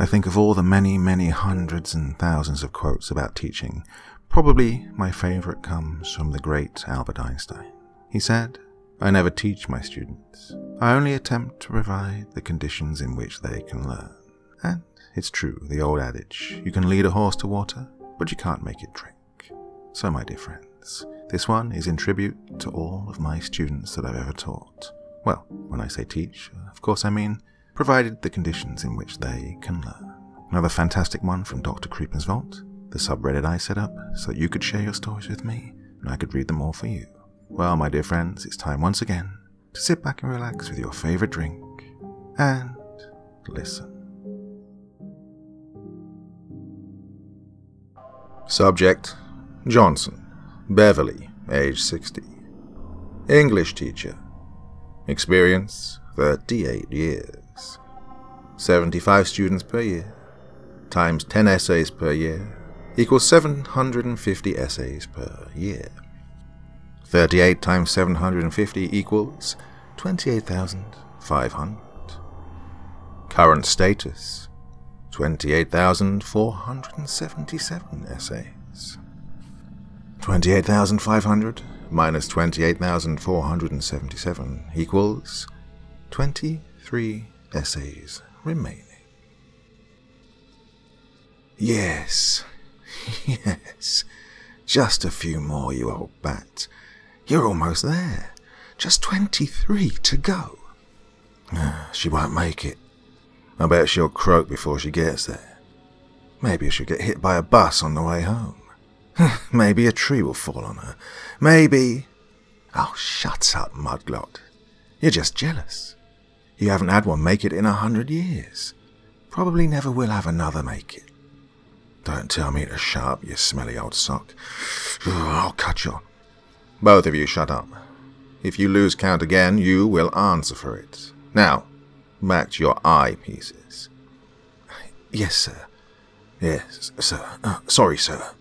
I think of all the many, many hundreds and thousands of quotes about teaching, probably my favorite comes from the great Albert Einstein. He said, I never teach my students. I only attempt to provide the conditions in which they can learn. And it's true, the old adage, you can lead a horse to water, but you can't make it drink. So, my dear friends, this one is in tribute to all of my students that I've ever taught. Well, when I say teach, of course I mean provided the conditions in which they can learn. Another fantastic one from Dr. Creepen's Vault, the subreddit I set up so that you could share your stories with me and I could read them all for you. Well, my dear friends, it's time once again to sit back and relax with your favorite drink and listen. Subject Johnson, Beverly, age 60. English teacher. Experience 38 years. 75 students per year, times 10 essays per year, equals 750 essays per year. 38 times 750 equals 28,500. Current status 28,477 essays. 28,500 minus 28,477 equals 23 essays remaining. Yes, yes, just a few more, you old bat. You're almost there. Just 23 to go. Ah, she won't make it. I bet she'll croak before she gets there. Maybe she'll get hit by a bus on the way home. Maybe a tree will fall on her. Maybe. Oh, shut up, Mudglot. You're just jealous. You haven't had one make it in a hundred years. Probably never will have another make it. Don't tell me to shut up, you smelly old sock. I'll cut you. Both of you shut up. If you lose count again, you will answer for it. Now, back to your eyepieces. Yes, sir. Yes, sir. Uh, sorry, sir.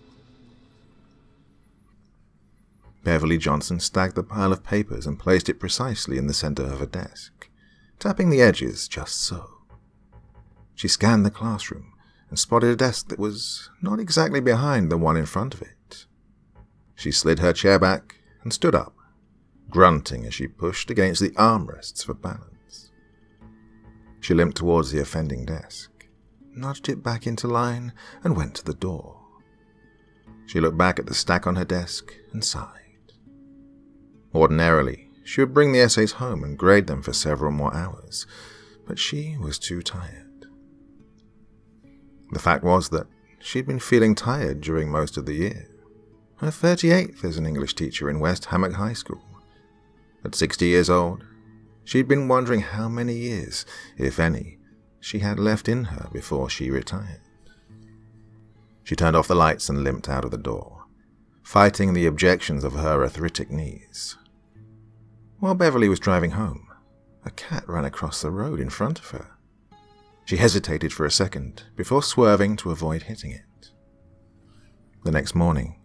Beverly Johnson stacked the pile of papers and placed it precisely in the center of her desk, tapping the edges just so. She scanned the classroom and spotted a desk that was not exactly behind the one in front of it. She slid her chair back and stood up, grunting as she pushed against the armrests for balance. She limped towards the offending desk, nudged it back into line, and went to the door. She looked back at the stack on her desk and sighed. Ordinarily, she would bring the essays home and grade them for several more hours, but she was too tired. The fact was that she'd been feeling tired during most of the year. Her 38th as an English teacher in West Hammock High School. At 60 years old, she'd been wondering how many years, if any, she had left in her before she retired. She turned off the lights and limped out of the door, fighting the objections of her arthritic knees. While Beverly was driving home, a cat ran across the road in front of her. She hesitated for a second before swerving to avoid hitting it. The next morning,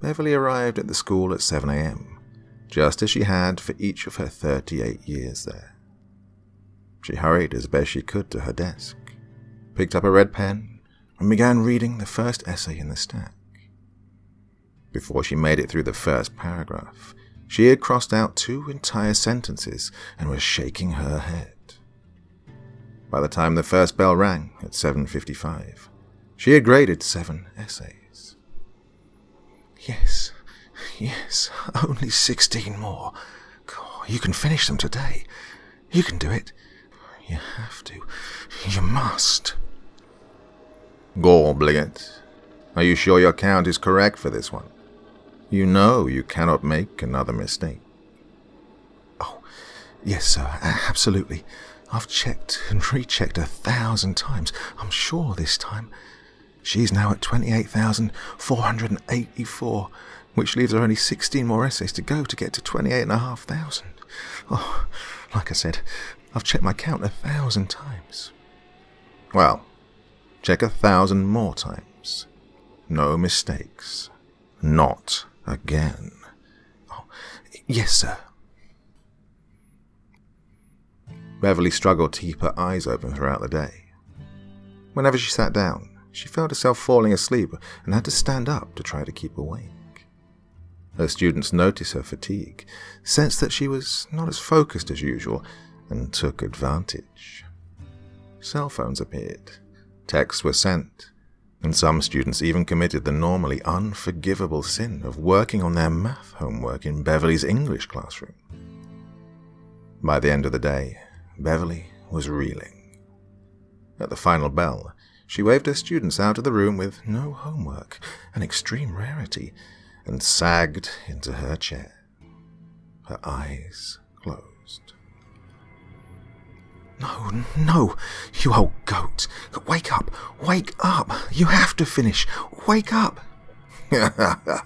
Beverly arrived at the school at 7 a.m., just as she had for each of her 38 years there. She hurried as best she could to her desk, picked up a red pen, and began reading the first essay in the stack. Before she made it through the first paragraph, she had crossed out two entire sentences and was shaking her head. By the time the first bell rang at 7.55, she had graded seven essays. Yes, yes, only 16 more. God, you can finish them today. You can do it. You have to. You must. Gorbligget, are you sure your count is correct for this one? You know you cannot make another mistake. Oh, yes, sir, absolutely. I've checked and rechecked a thousand times. I'm sure this time. She's now at 28,484, which leaves her only 16 more essays to go to get to 28,500. Oh, like I said, I've checked my count a thousand times. Well, check a thousand more times. No mistakes. Not again. Oh, yes, sir. Beverly struggled to keep her eyes open throughout the day. Whenever she sat down, she felt herself falling asleep and had to stand up to try to keep awake. Her students noticed her fatigue, sensed that she was not as focused as usual, and took advantage. Cell phones appeared, texts were sent, and some students even committed the normally unforgivable sin of working on their math homework in Beverly's English classroom. By the end of the day, Beverly was reeling. At the final bell, she waved her students out of the room with no homework, an extreme rarity, and sagged into her chair. Her eyes closed. No, no, you old goat. Wake up, wake up. You have to finish. Wake up. oh,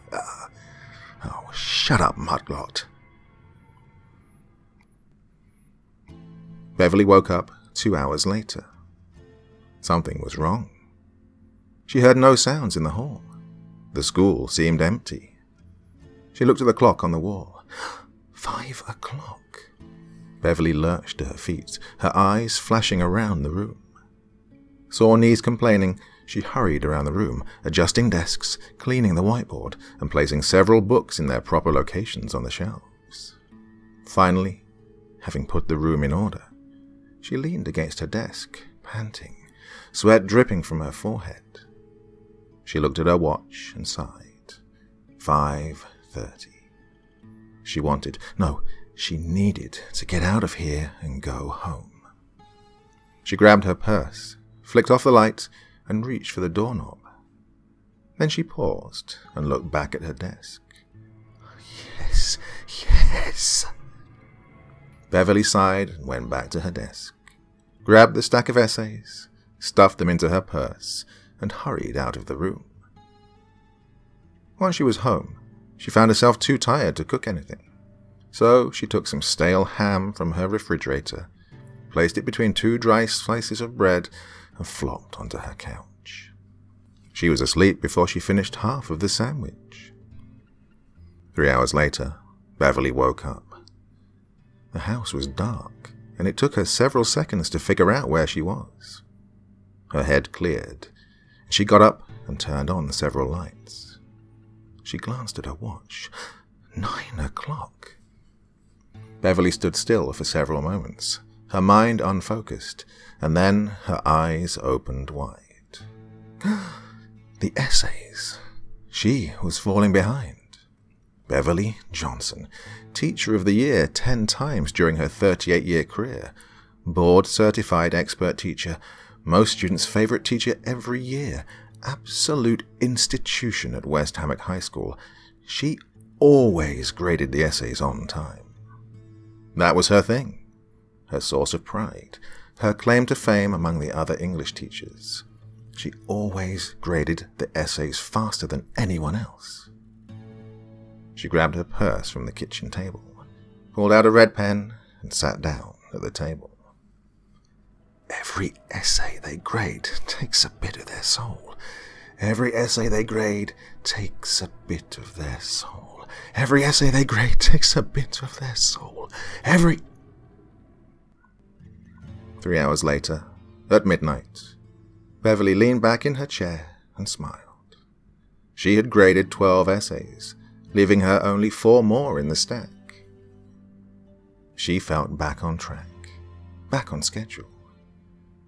shut up, Mudglot. Beverly woke up two hours later. Something was wrong. She heard no sounds in the hall. The school seemed empty. She looked at the clock on the wall. Five o'clock. Beverly lurched to her feet, her eyes flashing around the room. Sore knees complaining, she hurried around the room, adjusting desks, cleaning the whiteboard, and placing several books in their proper locations on the shelves. Finally, having put the room in order, she leaned against her desk, panting, sweat dripping from her forehead. She looked at her watch and sighed. Five thirty. She wanted, no, she needed to get out of here and go home. She grabbed her purse, flicked off the light, and reached for the doorknob. Then she paused and looked back at her desk. Yes, yes. Beverly sighed and went back to her desk, grabbed the stack of essays, stuffed them into her purse, and hurried out of the room. Once she was home, she found herself too tired to cook anything. So she took some stale ham from her refrigerator, placed it between two dry slices of bread, and flopped onto her couch. She was asleep before she finished half of the sandwich. Three hours later, Beverly woke up. The house was dark, and it took her several seconds to figure out where she was. Her head cleared, and she got up and turned on several lights. She glanced at her watch. Nine o'clock. Beverly stood still for several moments, her mind unfocused, and then her eyes opened wide. the essays. She was falling behind. Beverly Johnson, Teacher of the Year ten times during her 38 year career, board certified expert teacher, most students' favorite teacher every year, absolute institution at West Hammock High School. She always graded the essays on time. That was her thing, her source of pride, her claim to fame among the other English teachers. She always graded the essays faster than anyone else. She grabbed her purse from the kitchen table, pulled out a red pen, and sat down at the table. Every essay they grade takes a bit of their soul. Every essay they grade takes a bit of their soul. Every essay they grade takes a bit of their soul. Every. Three hours later, at midnight, Beverly leaned back in her chair and smiled. She had graded 12 essays, leaving her only four more in the stack. She felt back on track, back on schedule.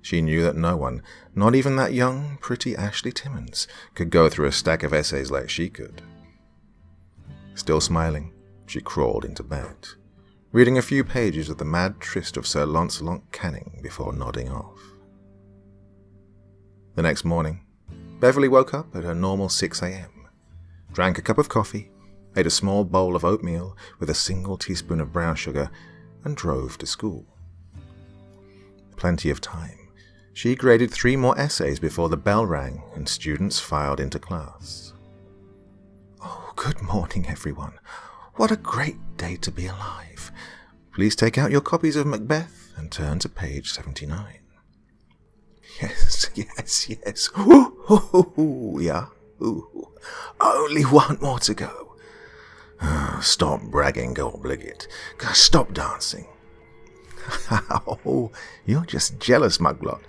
She knew that no one, not even that young, pretty Ashley Timmons, could go through a stack of essays like she could. Still smiling, she crawled into bed reading a few pages of the mad Trist of Sir Launcelot Canning before nodding off. The next morning, Beverly woke up at her normal 6 a.m., drank a cup of coffee, ate a small bowl of oatmeal with a single teaspoon of brown sugar, and drove to school. Plenty of time. She graded three more essays before the bell rang and students filed into class. Good morning, everyone. What a great day to be alive. Please take out your copies of Macbeth and turn to page 79. Yes, yes, yes. Ooh, ooh, ooh, yeah. Ooh. Only one more to go. Oh, stop bragging, Goldbliget. Stop dancing. oh, you're just jealous, Mugblot.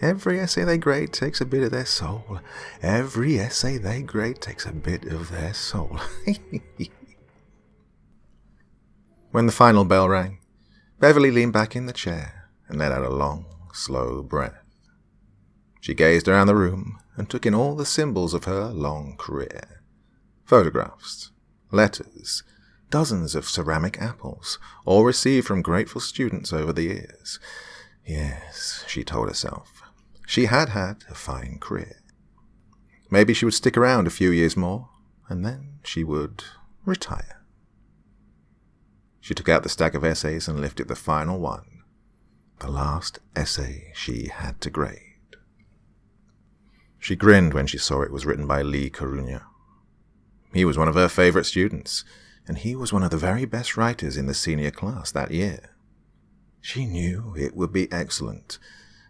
Every essay they grade takes a bit of their soul. Every essay they grade takes a bit of their soul. when the final bell rang, Beverly leaned back in the chair and let out a long, slow breath. She gazed around the room and took in all the symbols of her long career photographs, letters, dozens of ceramic apples, all received from grateful students over the years. Yes, she told herself, she had had a fine career. Maybe she would stick around a few years more, and then she would retire. She took out the stack of essays and lifted the final one, the last essay she had to grade. She grinned when she saw it was written by Lee Corunna. He was one of her favorite students, and he was one of the very best writers in the senior class that year. She knew it would be excellent,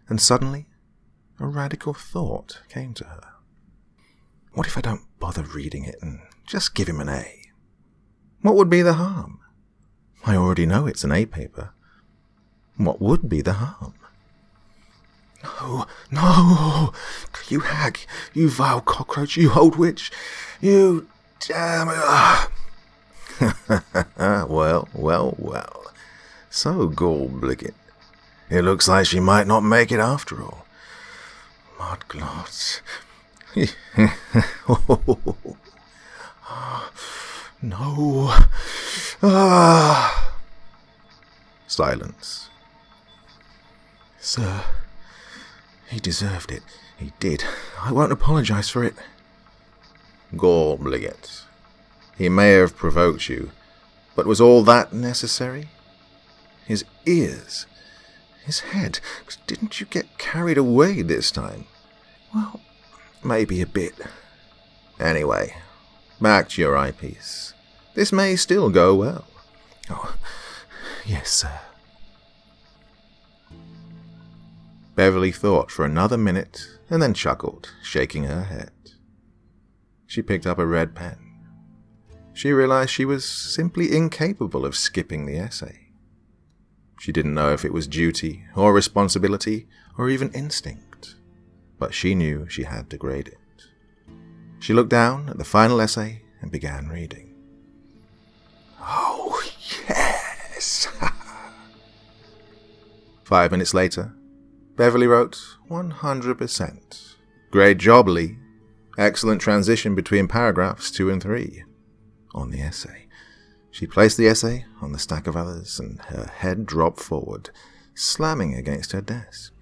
and suddenly a radical thought came to her. What if I don't bother reading it and just give him an A? What would be the harm? I already know it's an A paper. What would be the harm? No, no! You hag! You vile cockroach! You old witch! You damn well, well, well. So, Gallbligget. It looks like she might not make it after all. Mudglots. no. Ah. Silence. Sir. He deserved it. He did. I won't apologize for it. Gallbligget. He may have provoked you, but was all that necessary? His ears, his head. Didn't you get carried away this time? Well, maybe a bit. Anyway, back to your eyepiece. This may still go well. Oh, yes, sir. Beverly thought for another minute and then chuckled, shaking her head. She picked up a red pen. She realized she was simply incapable of skipping the essay. She didn't know if it was duty or responsibility or even instinct, but she knew she had to grade it. She looked down at the final essay and began reading. Oh, yes! Five minutes later, Beverly wrote 100%. Great job, Lee. Excellent transition between paragraphs 2 and 3. On the essay. She placed the essay on the stack of others, and her head dropped forward, slamming against her desk.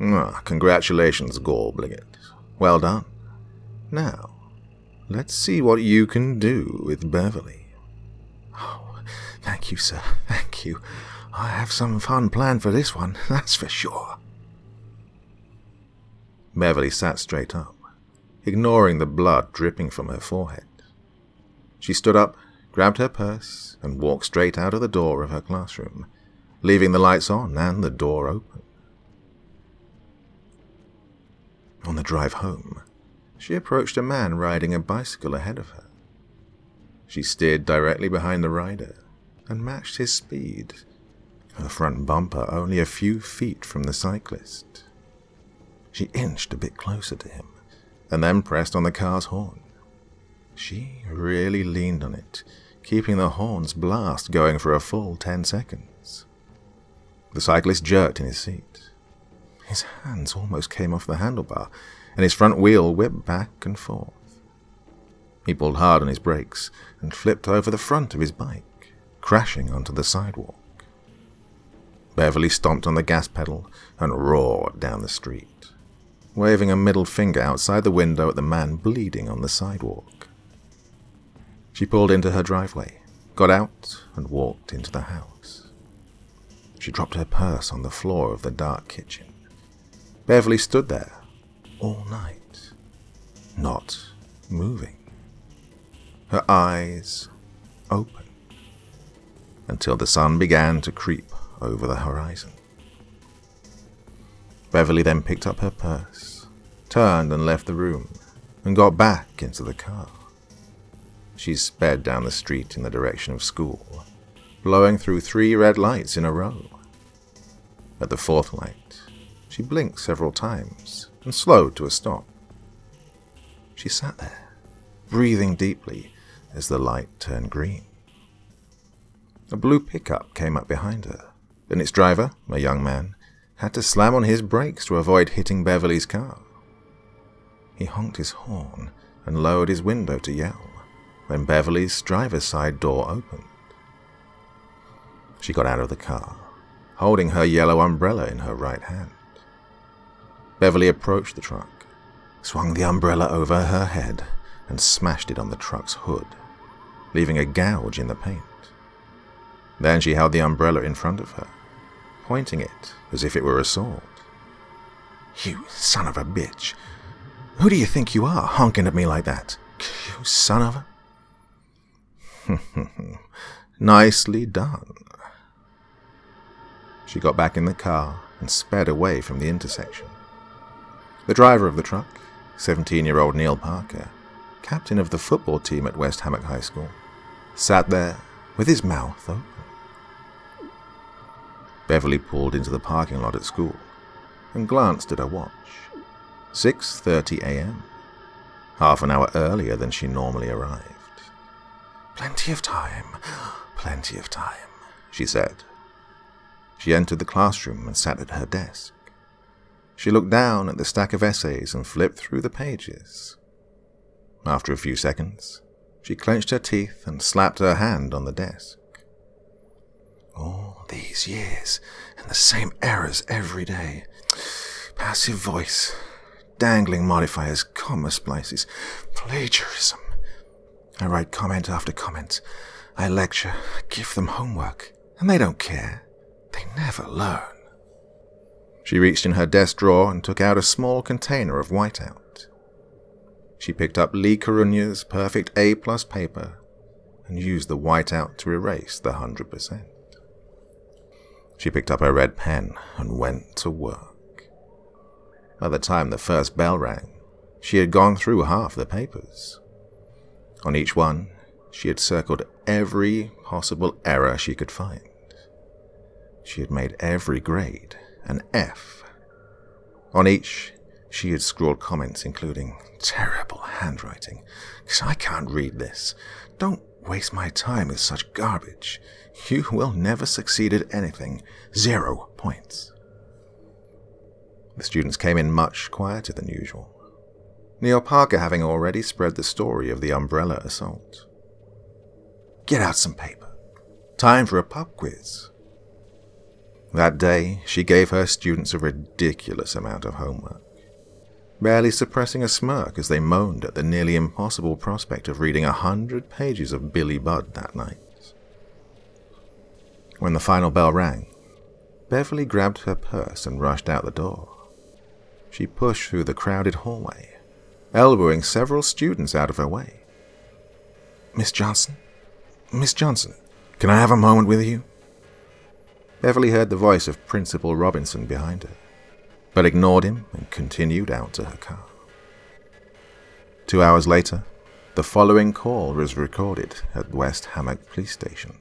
Ah, congratulations, Gallbligget. Well done. Now, let's see what you can do with Beverly. Oh, thank you, sir. Thank you. I have some fun planned for this one, that's for sure. Beverly sat straight up, ignoring the blood dripping from her forehead. She stood up, grabbed her purse, and walked straight out of the door of her classroom, leaving the lights on and the door open. On the drive home, she approached a man riding a bicycle ahead of her. She steered directly behind the rider and matched his speed her front bumper only a few feet from the cyclist. She inched a bit closer to him, and then pressed on the car's horn. She really leaned on it, keeping the horn's blast going for a full ten seconds. The cyclist jerked in his seat. His hands almost came off the handlebar, and his front wheel whipped back and forth. He pulled hard on his brakes and flipped over the front of his bike, crashing onto the sidewalk. Beverly stomped on the gas pedal and roared down the street, waving a middle finger outside the window at the man bleeding on the sidewalk. She pulled into her driveway, got out, and walked into the house. She dropped her purse on the floor of the dark kitchen. Beverly stood there all night, not moving, her eyes open, until the sun began to creep over the horizon. Beverly then picked up her purse, turned and left the room, and got back into the car. She sped down the street in the direction of school, blowing through three red lights in a row. At the fourth light, she blinked several times and slowed to a stop. She sat there, breathing deeply as the light turned green. A blue pickup came up behind her, and its driver, a young man, had to slam on his brakes to avoid hitting Beverly's car. He honked his horn and lowered his window to yell when Beverly's driver's side door opened. She got out of the car, holding her yellow umbrella in her right hand. Beverly approached the truck, swung the umbrella over her head, and smashed it on the truck's hood, leaving a gouge in the paint. Then she held the umbrella in front of her, pointing it as if it were a sword. You son of a bitch! Who do you think you are, honking at me like that? You son of a. Nicely done. She got back in the car and sped away from the intersection. The driver of the truck, 17 year old Neil Parker, captain of the football team at West Hammock High School, sat there with his mouth open. Beverly pulled into the parking lot at school and glanced at her watch. 6:30 a.m. Half an hour earlier than she normally arrived. Plenty of time. Plenty of time, she said. She entered the classroom and sat at her desk. She looked down at the stack of essays and flipped through the pages. After a few seconds, she clenched her teeth and slapped her hand on the desk. All these years and the same errors every day. Passive voice, dangling modifiers, comma splices, plagiarism. I write comment after comment. I lecture, give them homework, and they don't care. They never learn. She reached in her desk drawer and took out a small container of whiteout. She picked up Lee Corunya's perfect A plus paper and used the whiteout to erase the 100%. She picked up her red pen and went to work. By the time the first bell rang, she had gone through half the papers. On each one, she had circled every possible error she could find. She had made every grade an F. On each, she had scrawled comments including, Terrible handwriting, because I can't read this. Don't waste my time with such garbage. You will never succeed at anything. Zero points. The students came in much quieter than usual. Neil Parker having already spread the story of the umbrella assault. Get out some paper. Time for a pub quiz. That day, she gave her students a ridiculous amount of homework, barely suppressing a smirk as they moaned at the nearly impossible prospect of reading a hundred pages of Billy Budd that night. When the final bell rang, Beverly grabbed her purse and rushed out the door. She pushed through the crowded hallway, elbowing several students out of her way. Miss Johnson? Miss Johnson, can I have a moment with you? Beverly heard the voice of Principal Robinson behind her, but ignored him and continued out to her car. Two hours later, the following call was recorded at West Hammock Police Station.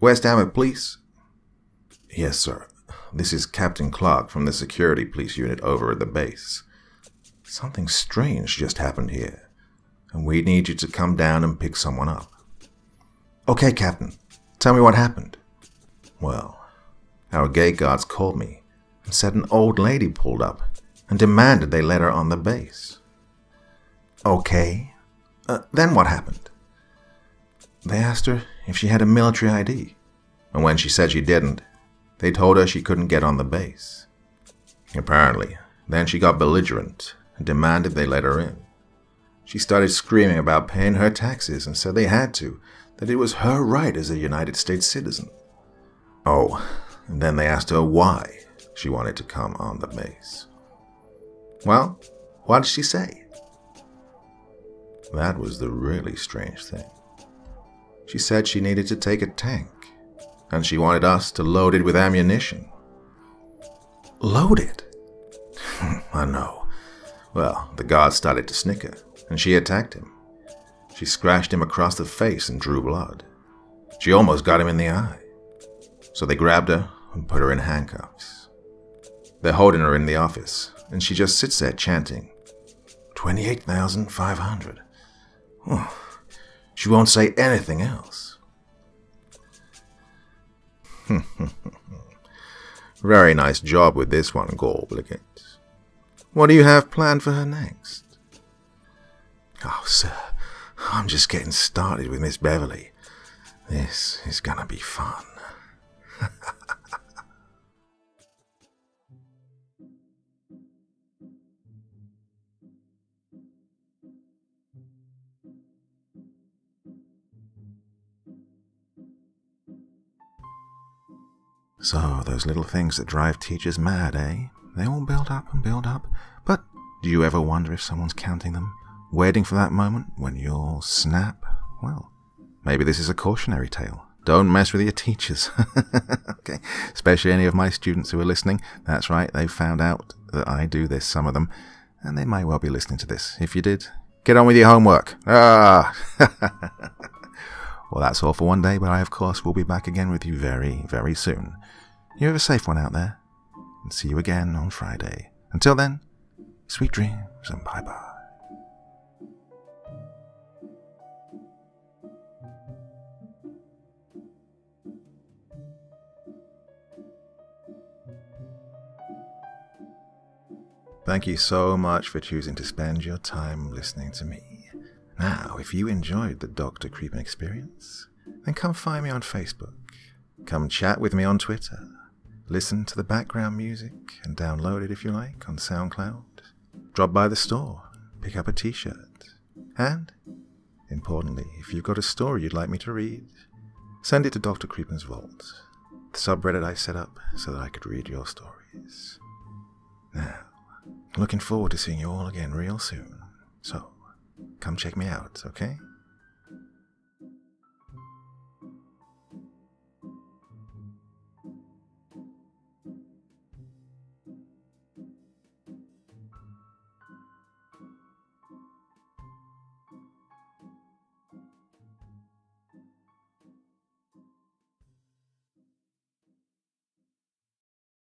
West Hammock Police? Yes, sir. This is Captain Clark from the Security Police Unit over at the base. Something strange just happened here, and we need you to come down and pick someone up. Okay, Captain. Tell me what happened. Well, our gate guards called me and said an old lady pulled up and demanded they let her on the base. Okay. Uh, then what happened? They asked her if she had a military ID, and when she said she didn't, they told her she couldn't get on the base. Apparently, then she got belligerent and demanded they let her in. She started screaming about paying her taxes and said they had to, that it was her right as a United States citizen. Oh, and then they asked her why she wanted to come on the base. Well, what did she say? That was the really strange thing. She said she needed to take a tank, and she wanted us to load it with ammunition. Load it? I know. Well, the guard started to snicker, and she attacked him. She scratched him across the face and drew blood. She almost got him in the eye. So they grabbed her, and put her in handcuffs. They're holding her in the office, and she just sits there chanting, 28,500. Oh, she won't say anything else. Very nice job with this one, Gorblicate. What do you have planned for her next? Oh, sir, I'm just getting started with Miss Beverly. This is gonna be fun. So, those little things that drive teachers mad, eh? They all build up and build up. But do you ever wonder if someone's counting them? Waiting for that moment when you'll snap? Well, maybe this is a cautionary tale. Don't mess with your teachers. okay, especially any of my students who are listening. That's right, they've found out that I do this, some of them, and they might well be listening to this. If you did, get on with your homework. Ah! well, that's all for one day, but I, of course, will be back again with you very, very soon. You have a safe one out there, and see you again on Friday. Until then, sweet dreams and bye bye. Thank you so much for choosing to spend your time listening to me. Now, if you enjoyed the Dr. Creepen experience, then come find me on Facebook. Come chat with me on Twitter. Listen to the background music and download it if you like on SoundCloud. Drop by the store, pick up a t shirt. And, importantly, if you've got a story you'd like me to read, send it to Dr. Creepen's Vault, the subreddit I set up so that I could read your stories. Now, looking forward to seeing you all again real soon. So, come check me out, okay?